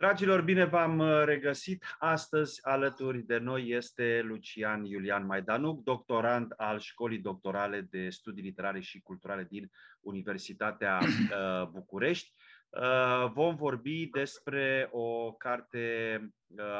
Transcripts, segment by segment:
Dragilor, bine v-am uh, regăsit. Astăzi alături de noi este Lucian Iulian Maidanuc, doctorand al Școlii Doctorale de Studii Literare și Culturale din Universitatea uh, București. Uh, vom vorbi despre o carte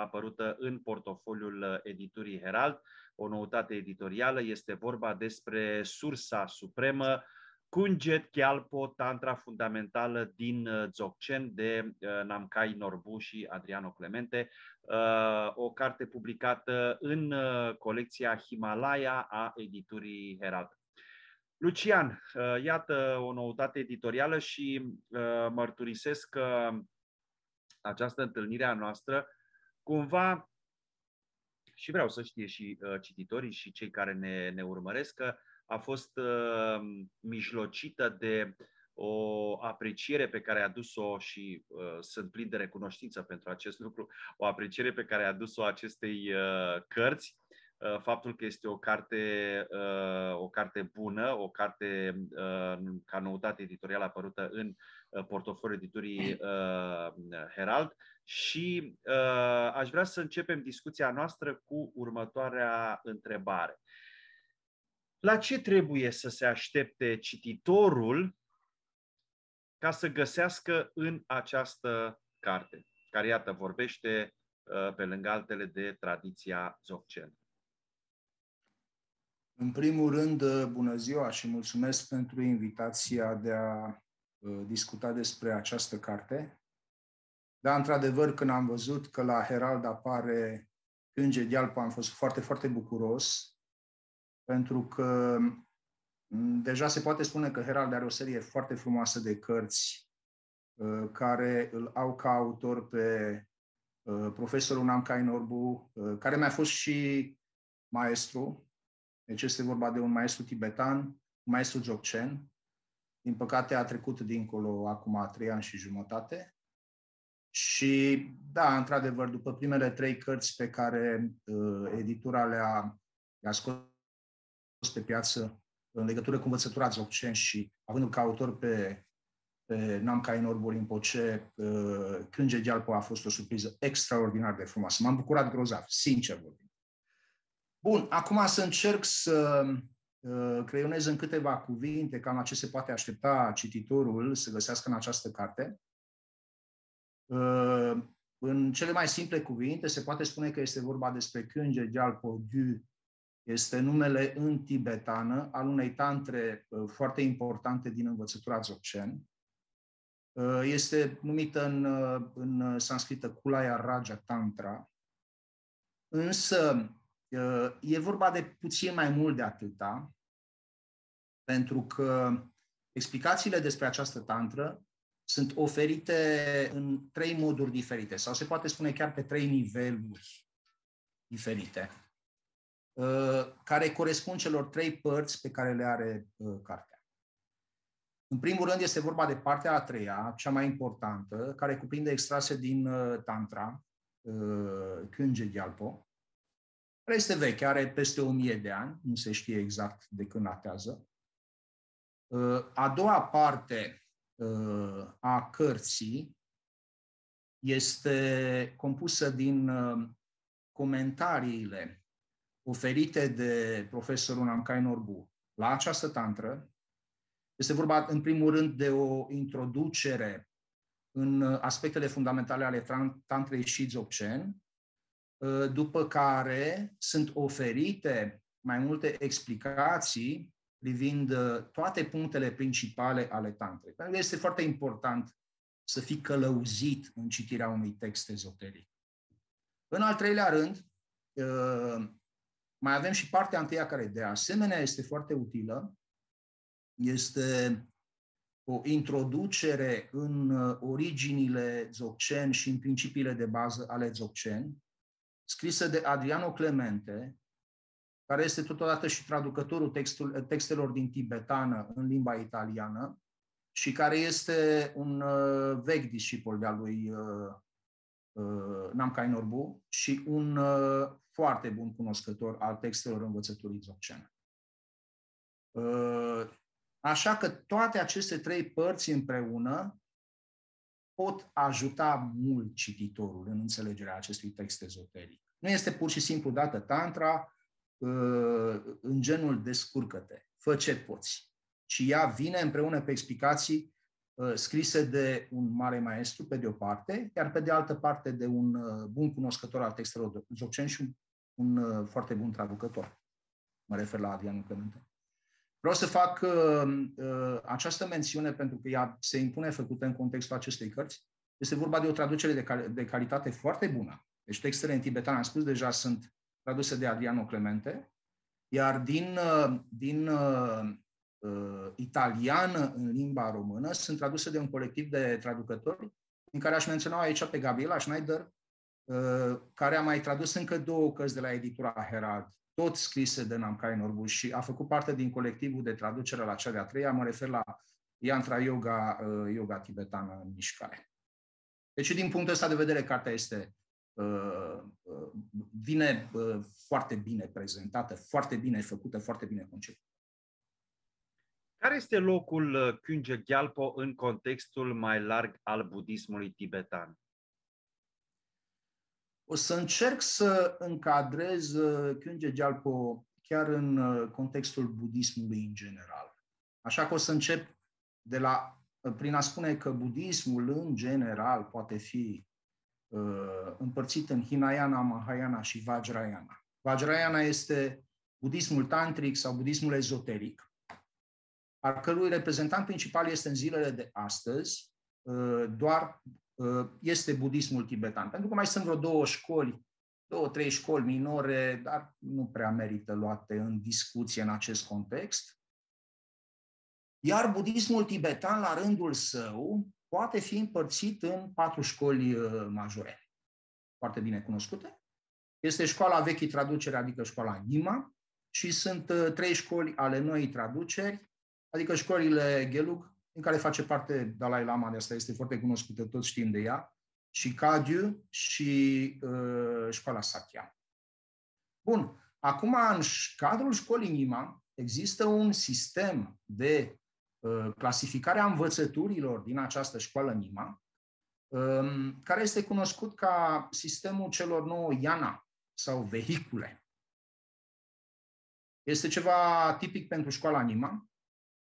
apărută în portofoliul editurii Herald, o noutate editorială. Este vorba despre Sursa Supremă, Kunjet Kyalpo, Tantra fundamentală din uh, Dzogchen de uh, Namkai Norbu și Adriano Clemente, uh, o carte publicată în colecția Himalaya a editurii Herald. Lucian, iată o noutate editorială și mărturisesc că această întâlnire a noastră cumva și vreau să știe și cititorii și cei care ne, ne urmăresc că a fost uh, mijlocită de o apreciere pe care a dus-o și uh, sunt plin de recunoștință pentru acest lucru, o apreciere pe care a dus-o acestei uh, cărți, uh, faptul că este o carte, uh, o carte bună, o carte uh, ca noutate editorială apărută în uh, portofoliul editurii uh, Herald și uh, aș vrea să începem discuția noastră cu următoarea întrebare. La ce trebuie să se aștepte cititorul ca să găsească în această carte, care, iată, vorbește uh, pe lângă altele de tradiția Dzogchen? În primul rând, uh, bună ziua și mulțumesc pentru invitația de a uh, discuta despre această carte. Da, într-adevăr, când am văzut că la Herald apare Cânge Dialpa, am fost foarte, foarte bucuros pentru că mm, deja se poate spune că Herald are o serie foarte frumoasă de cărți uh, care îl au ca autor pe uh, profesorul Namkai Norbu, uh, care mi-a fost și maestru. Deci este vorba de un maestru tibetan, un maestru Dzogchen. Din păcate a trecut dincolo acum trei ani și jumătate. Și da, într-adevăr, după primele trei cărți pe care uh, editura le-a, le-a scos pe piață în legătură cu învățătura Dzogchen și având ca autor pe, pe Namkai Norbu Rinpoche, uh, Crânge Gyalpo a fost o surpriză extraordinar de frumoasă. M-am bucurat grozav, sincer vorbind. Bun, acum să încerc să uh, creionez în câteva cuvinte cam la ce se poate aștepta cititorul să găsească în această carte. Uh, în cele mai simple cuvinte se poate spune că este vorba despre Crânge Gyalpo du este numele în tibetană al unei tantre uh, foarte importante din învățătura Dzogchen. Uh, este numită în, uh, în sanscrită Kulaya Raja Tantra, însă e vorba de puțin mai mult de atâta, pentru că explicațiile despre această tantră sunt oferite în trei moduri diferite, sau se poate spune chiar pe trei niveluri diferite. Uh, care corespund celor trei părți pe care le are uh, cartea. În primul rând este vorba de partea a treia, cea mai importantă, care cuprinde extrase din uh, Tantra, Künje Gyalpo, care este veche, are peste o mie de ani, nu se știe exact de când atează. A doua parte a cărții este compusă din comentariile oferite de profesorul Namkai Norbu la această tantră. Este vorba, în primul rând, de o introducere în aspectele fundamentale ale tantrei și dzogchen, după care sunt oferite mai multe explicații privind toate punctele principale ale tantrei. Pentru că este foarte important să fii călăuzit în citirea unui text ezoteric. În al treilea rând, mai avem și partea întâia care de asemenea este foarte utilă. Este o introducere în uh, originile Dzogchen și în principiile de bază ale Dzogchen, scrisă de Adriano Clemente, care este totodată și traducătorul textul, textelor din tibetană în limba italiană și care este un uh, vechi discipol de-a lui uh, uh, Namkai Norbu și un uh, foarte bun cunoscător al textelor învățăturii dzogchene. Uh, așa că toate aceste trei părți împreună pot ajuta mult cititorul în înțelegerea acestui text ezoteric. Nu este pur și simplu dată tantra uh, în genul descurcă-te, fă ce poți, ci ea vine împreună pe explicații uh, scrise de un mare maestru, pe de o parte, iar pe de altă parte de un uh, bun cunoscător al textelor zocen și un, un foarte bun traducător. Mă refer la Adrian Clemente. Vreau să fac uh, uh, această mențiune pentru că ea se impune făcută în contextul acestei cărți. Este vorba de o traducere de, cal- de calitate foarte bună. Deci textele în tibetan, am spus deja, sunt traduse de Adriano Clemente, iar din, uh, din uh, uh, italiană în limba română sunt traduse de un colectiv de traducători, în care aș menționa aici pe Gabriela Schneider, uh, care a mai tradus încă două cărți de la editura Herald, tot scrise de Namkai Norbush și a făcut parte din colectivul de traducere la cea de-a treia, mă refer la Yantra Yoga, uh, yoga tibetană în mișcare. Deci, din punctul ăsta de vedere, cartea este uh, uh, vine foarte bine prezentată, foarte bine făcută, foarte bine concepută. Care este locul Kyunje Gyalpo în contextul mai larg al budismului tibetan? O să încerc să încadrez Kyunje Gyalpo chiar în uh, contextul budismului în general. Așa că o să încep de la, uh, prin a spune că budismul în general poate fi uh, împărțit în Hinayana, Mahayana și Vajrayana. Vajrayana este budismul tantric sau budismul ezoteric, al cărui reprezentant principal este în zilele de astăzi uh, doar Uh, este budismul tibetan. Pentru că mai sunt vreo două școli, două, trei școli minore, dar nu prea merită luate în discuție în acest context. Iar budismul tibetan, la rândul său, poate fi împărțit în patru școli uh, majore, foarte bine cunoscute. Este școala vechii traducere, adică școala Nima, și sunt uh, trei școli ale noii traduceri, adică școlile Gelug, din care face parte Dalai Lama, de asta este foarte cunoscută, toți știm de ea, și Kagyu și uh, școala Sakya. Bun, acum în cadrul școlii Nima există un sistem de uh, clasificare a învățăturilor din această școală Nima, um, care este cunoscut ca sistemul celor nouă Yana sau vehicule. Este ceva tipic pentru școala Nima,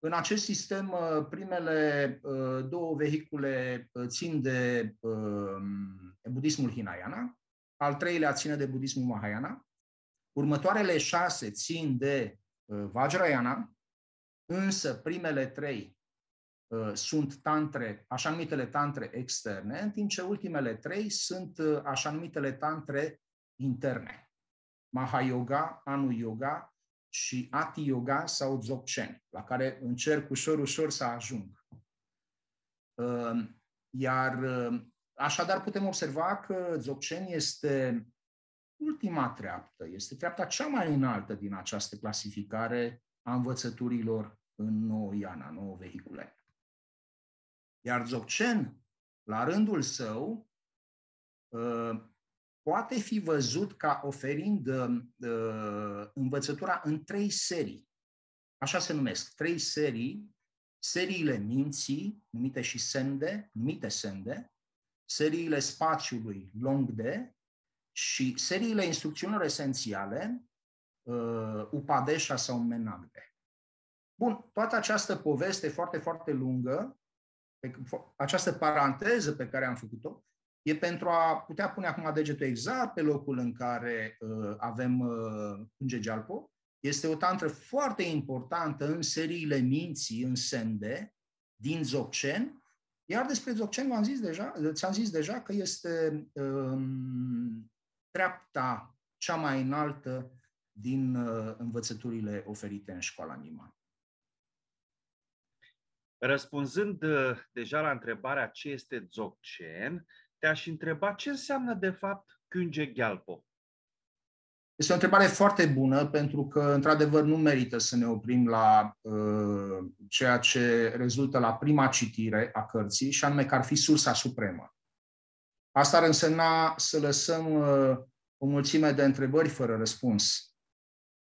în acest sistem, uh, primele uh, două vehicule uh, țin de budismul Hinayana, al treilea ține de budismul Mahayana, următoarele șase țin de Vajrayana, însă primele trei sunt tantre, așa numitele tantre externe, în timp ce ultimele trei sunt așa numitele tantre interne. Mahayoga, Anu Yoga și Ati Yoga sau Dzogchen, la care încerc ușor, ușor să ajung. Ehm, iar ehm, așadar putem observa că Dzogchen este ultima treaptă, este treapta cea mai înaltă din această clasificare a învățăturilor în nouă iana, nouă vehicule. Iar Dzogchen, la rândul său, ehm, poate fi văzut ca oferind uh, învățătura în trei serii. Așa se numesc, trei serii, seriile minții, numite și sende, numite sende, seriile spațiului, longde, și seriile instrucțiunilor esențiale, uh, Upadesha sau Menagde. Bun, toată această poveste foarte, foarte lungă, pe, această paranteză pe care am făcut-o, e pentru a putea pune acum degetul exact pe locul în care uh, avem uh, Unge Gealpo. Este o tantră foarte importantă în seriile minții, în sende, din Dzogchen, iar despre Dzogchen v-am zis deja, ți-am zis deja că este um, treapta cea mai înaltă din uh, învățăturile oferite în școala Nima. Răspunzând uh, deja la întrebarea ce este Dzogchen, te-aș întreba ce înseamnă de fapt Künge Gyalpo. Este o întrebare foarte bună pentru că, într-adevăr, nu merită să ne oprim la uh, ceea ce rezultă la prima citire a cărții, și anume că ar fi sursa supremă. Asta ar însemna să lăsăm uh, o mulțime de întrebări fără răspuns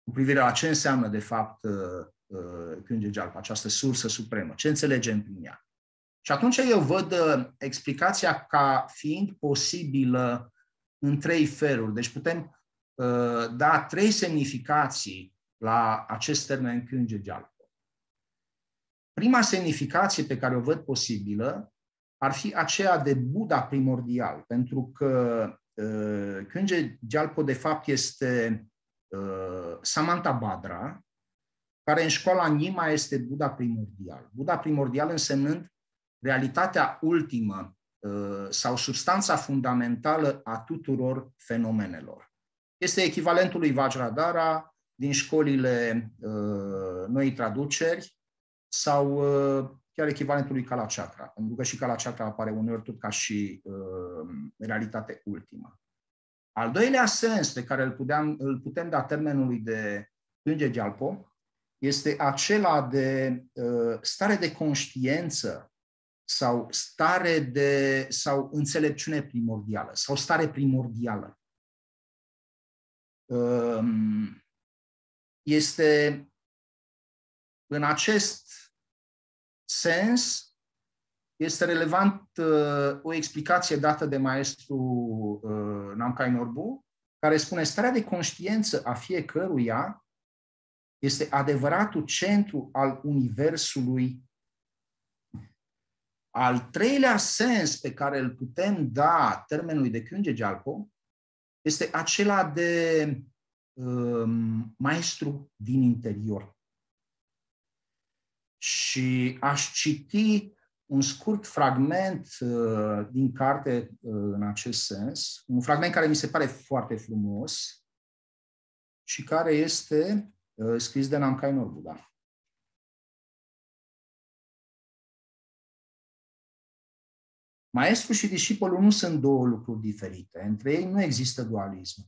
cu privire la ce înseamnă, de fapt, uh, uh, Künge Gyalpo, această sursă supremă. Ce înțelegem prin ea? Și atunci eu văd uh, explicația ca fiind posibilă în trei feluri. Deci putem uh, da trei semnificații la acest termen Künge Gyalpo. Prima semnificație pe care o văd posibilă ar fi aceea de Buddha primordial, pentru că uh, Künge Gyalpo de fapt este uh, Samantha Badra, care în școala Nima este Buddha primordial. Buddha primordial însemnând realitatea ultimă uh, sau substanța fundamentală a tuturor fenomenelor. Este echivalentul lui Vajradhara din școlile uh, noi traduceri sau uh, chiar echivalentul lui Kalachakra, pentru că și Kalachakra apare uneori tot ca și realitate ultimă. Al doilea sens pe care îl, puteam, îl putem da termenului de plânge Gyalpo este acela de uh, stare de conștiență sau stare de sau înțelepciune primordială sau stare primordială. Um, este în acest sens este relevant uh, o explicație dată de maestru uh, Namkai Norbu, care spune starea de conștiență a fiecăruia este adevăratul centru al Universului. Al treilea sens pe care îl putem da termenului de Kyunge Jalpo este acela de um, maestru din interior. Și aș citi un scurt fragment uh, din carte uh, în acest sens, un fragment care mi se pare foarte frumos și care este Uh, scris de Namkai Norbuda. Maestru și discipolul nu sunt două lucruri diferite. Între ei nu există dualism.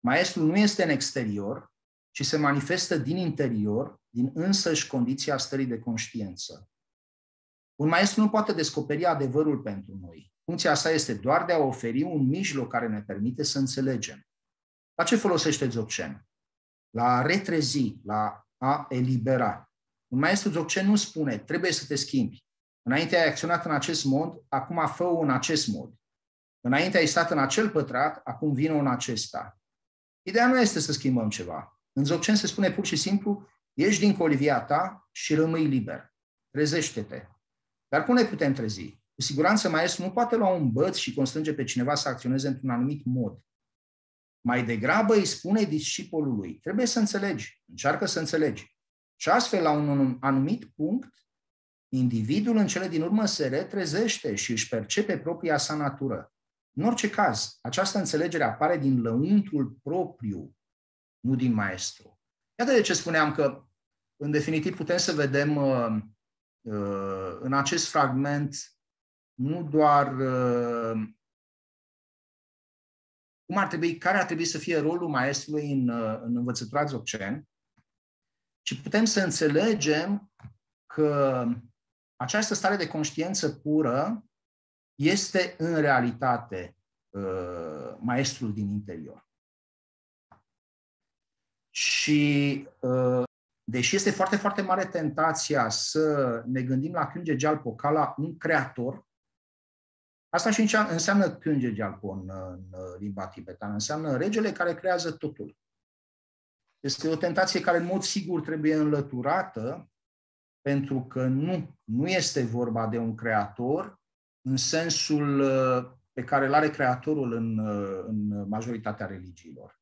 Maestrul nu este în exterior, ci se manifestă din interior, din însăși condiția stării de conștiință. Un maestru nu poate descoperi adevărul pentru noi. Funcția sa este doar de a oferi un mijloc care ne permite să înțelegem. La ce folosește Dzogchen? la a retrezi, la a elibera. Un maestru dzogchen nu spune, trebuie să te schimbi. Înainte ai acționat în acest mod, acum fă în acest mod. Înainte ai stat în acel pătrat, acum vină în acesta. Ideea nu este să schimbăm ceva. În Dzogchen se spune pur și simplu, ieși din colivia ta și rămâi liber. Trezește-te. Dar cum ne putem trezi? Cu siguranță maestru nu poate lua un băț și constrânge pe cineva să acționeze într-un anumit mod. Mai degrabă îi spune discipolului, trebuie să înțelegi, încearcă să înțelegi. Și astfel, la un anumit punct, individul în cele din urmă se retrezește și își percepe propria sa natură. În orice caz, această înțelegere apare din lăuntrul propriu, nu din maestru. Iată de ce spuneam că, în definitiv, putem să vedem uh, uh, în acest fragment nu doar uh, cum ar trebui, care ar trebui să fie rolul maestrului în, uh, în învățătura Dzogchen, ci putem să înțelegem că această stare de conștiință pură este în realitate uh, maestrul din interior. Și uh, deși este foarte, foarte mare tentația să ne gândim la Kyunge Jalpo ca la un creator, Asta și înseamnă Kyunge Gyalpo în, în limba tibetană. Înseamnă regele care creează totul. Este o tentație care în mod sigur trebuie înlăturată, pentru că nu, nu este vorba de un creator în sensul uh, pe care îl are creatorul în, uh, în majoritatea religiilor.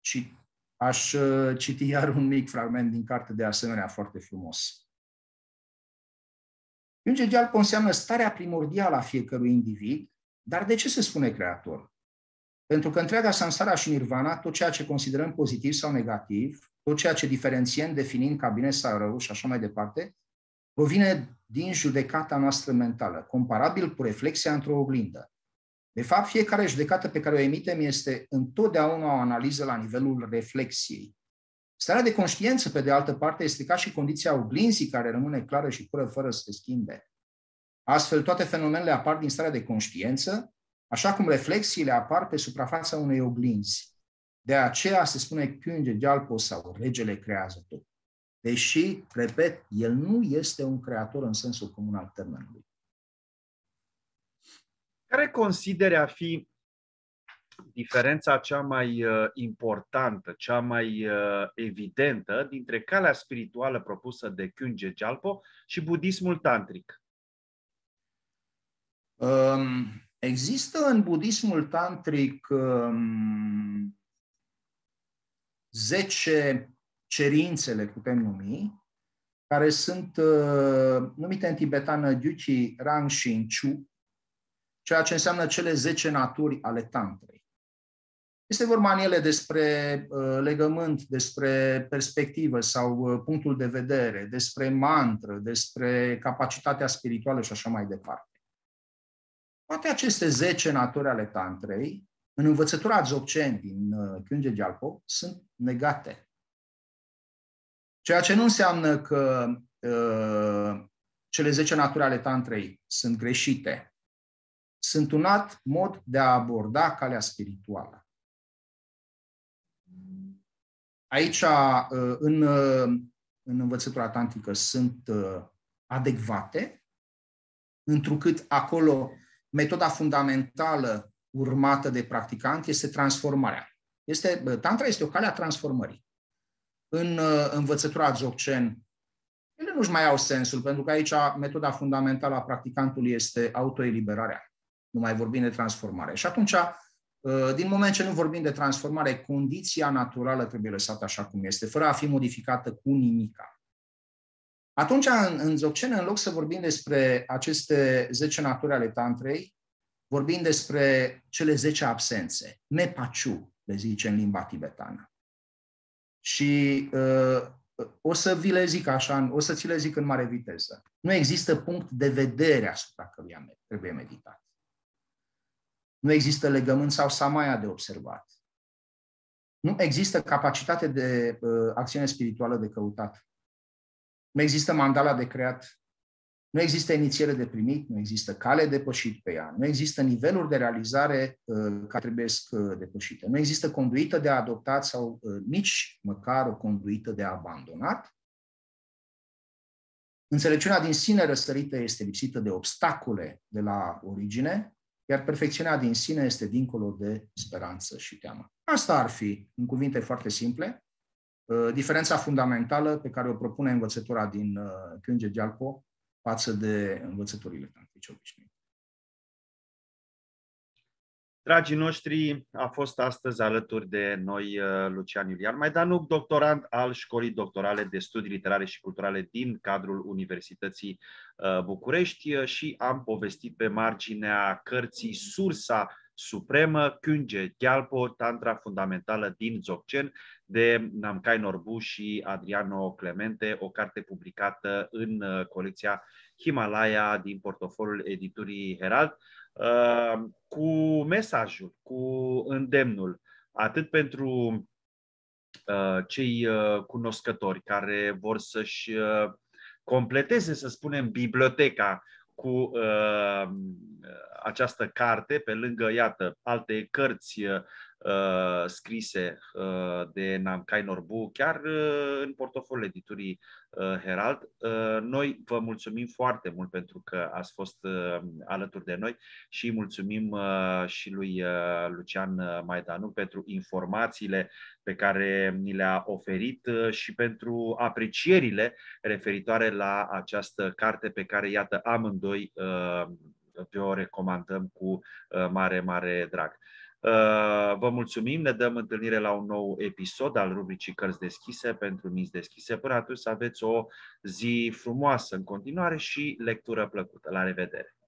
Și aș uh, citi iar un mic fragment din carte de asemenea foarte frumos. Îngegeal înseamnă starea primordială a fiecărui individ, dar de ce se spune creator? Pentru că întreaga samsara și nirvana, tot ceea ce considerăm pozitiv sau negativ, tot ceea ce diferențiem definind ca bine sau rău și așa mai departe, provine din judecata noastră mentală, comparabil cu reflexia într-o oglindă. De fapt, fiecare judecată pe care o emitem este întotdeauna o analiză la nivelul reflexiei. Starea de conștiință, pe de altă parte, este ca și condiția oglinzii care rămâne clară și pură fără să se schimbe. Astfel, toate fenomenele apar din starea de conștiință, așa cum reflexiile apar pe suprafața unei oglinzi. De aceea se spune Künge Gyalpo sau regele creează tot. Deși, repet, el nu este un creator în sensul comun al termenului. Care considere a fi diferența cea mai uh, importantă, cea mai uh, evidentă dintre calea spirituală propusă de Kyunje Jalpo și budismul tantric? Um, există în budismul tantric um, 10 cerințe, le putem numi, care sunt uh, numite în tibetană Gyuchi Rang Shin Chu, ceea ce înseamnă cele 10 naturi ale tantrei. Este vorba în ele despre uh, legământ, despre perspectivă sau uh, punctul de vedere, despre mantră, despre capacitatea spirituală și așa mai departe. Toate aceste 10 naturi ale tantrei, în învățătura Dzogchen din uh, Kyunje Gyalpo, sunt negate. Ceea ce nu înseamnă că uh, cele 10 naturi ale tantrei sunt greșite. Sunt un alt mod de a aborda calea spirituală. Aici, uh, în, uh, în învățătura tantrică, sunt uh, adecvate, întrucât acolo metoda fundamentală urmată de practicant este transformarea. Este, tantra este o cale a transformării. În învățătura Dzogchen, ele nu-și mai au sensul, pentru că aici metoda fundamentală a practicantului este autoeliberarea. Nu mai vorbim de transformare. Și atunci Uh, din moment ce nu vorbim de transformare, condiția naturală trebuie lăsată așa cum este, fără a fi modificată cu nimica. Atunci, în, în Dzogchen, în loc să vorbim despre aceste 10 naturi ale tantrei, vorbim despre cele 10 absențe, nepaciu, le zice în limba tibetană. Și uh, o să vi le zic așa, o să ți le zic în mare viteză. Nu există punct de vedere asupra căruia trebuie meditat. Nu există legământ sau samaia de observat. Nu există capacitate de uh, acțiune spirituală de căutat. Nu există mandala de creat. Nu există inițiere de primit, nu există cale depășit pe ea, nu există niveluri de realizare uh, care trebuie uh, depășite, nu există conduită de adoptat sau uh, nici măcar o conduită de abandonat. Înțelepciunea din sine răsărită este lipsită de obstacole de la origine, iar perfecțiunea din sine este dincolo de speranță și teamă. Asta ar fi, în cuvinte foarte simple, uh, diferența fundamentală pe care o propune învățătura din uh, Kyunje Gyalpo față de învățăturile tantrice obișnuite. Dragii noștri, a fost astăzi alături de noi uh, Lucian Iulian Maidanuc, doctorant al Școlii Doctorale de Studii Literare și Culturale din cadrul Universității uh, București uh, și am povestit pe marginea cărții Sursa Supremă, Künge Gyalpo, Tantra Fundamentală din Dzogchen, de Namkai Norbu și Adriano Clemente, o carte publicată în colecția Himalaya din portofoliul editurii Herald. Uh, cu mesajul, cu îndemnul, atât pentru uh, cei uh, cunoscători care vor să-și completeze, să spunem, biblioteca cu această carte, pe lângă, iată, alte cărți uh, scrise uh, de Namkai Norbu, chiar uh, în portofoliul editurii uh, Herald. Uh, noi vă mulțumim foarte mult pentru că ați fost uh, alături de noi și mulțumim uh, și lui uh, Lucian uh, Maidanu pentru informațiile pe care ni le-a oferit uh, și pentru aprecierile referitoare la această carte pe care, iată, amândoi uh, vi-o recomandăm cu uh, mare, mare drag. Uh, vă mulțumim, ne dăm întâlnire la un nou episod al rubricii Cărți deschise pentru minți deschise. Până atunci să aveți o zi frumoasă în continuare și lectură plăcută. La revedere!